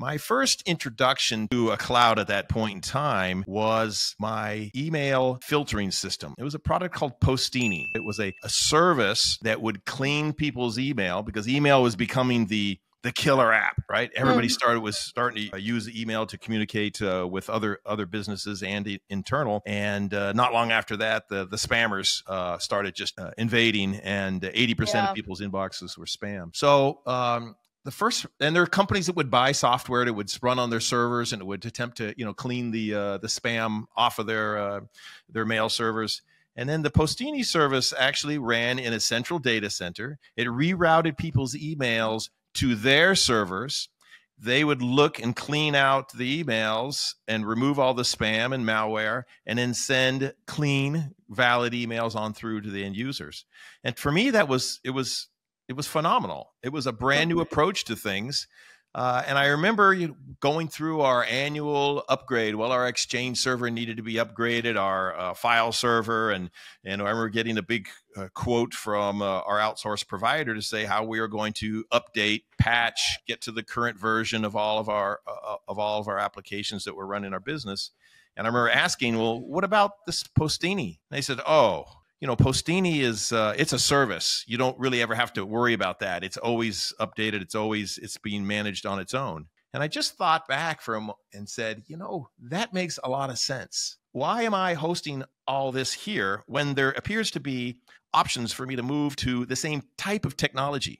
My first introduction to a cloud at that point in time was my email filtering system. It was a product called Postini. It was a, a service that would clean people's email because email was becoming the the killer app, right? Everybody mm. started was starting to uh, use email to communicate uh, with other other businesses and internal. And uh, not long after that, the the spammers uh, started just uh, invading, and eighty percent of people's inboxes were spam. So. Um, the first and there are companies that would buy software that would run on their servers and it would attempt to you know clean the uh, the spam off of their their mail servers and then the Postini service actually ran in a central data center. It rerouted people's emails to their servers. They would look and clean out the emails and remove all the spam and malware and then send clean, valid emails on through to the end users. And for me, that was, it was, it was phenomenal. It was a brand new approach to things uh, and I remember going through our annual upgrade. Well, our Exchange server needed to be upgraded, our uh, file server, and and I remember getting a big uh, quote from uh, our outsourced provider to say how we are going to update, patch, get to the current version of all of our uh, of all of our applications that we're running our business. And I remember asking, well, what about this Postini? And they said, oh, you know postini is uh, it's a service. You don't really ever have to worry about that. It's always updated. It's always it's being managed on its own. And i just thought back from and said you know that makes a lot of sense. Why am i hosting all this here when there appears to be options for me to move to the same type of technology